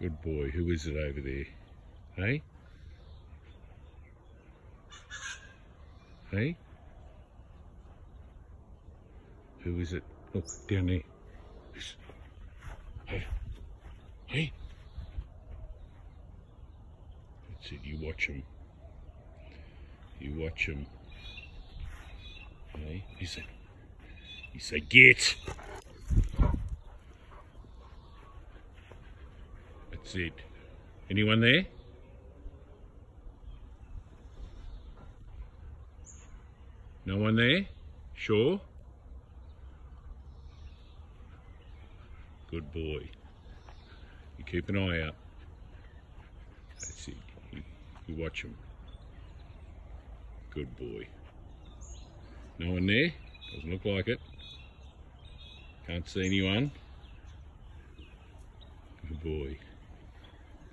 Good boy. Who is it over there? Hey? Hey? Who is it? Look, down there. Hey. Hey. That's it. You watch him. You watch him. Hey? He said, he said, get. It. Anyone there? No one there? Sure? Good boy. You keep an eye out. That's it. You, you watch him. Good boy. No one there? Doesn't look like it. Can't see anyone. Good boy.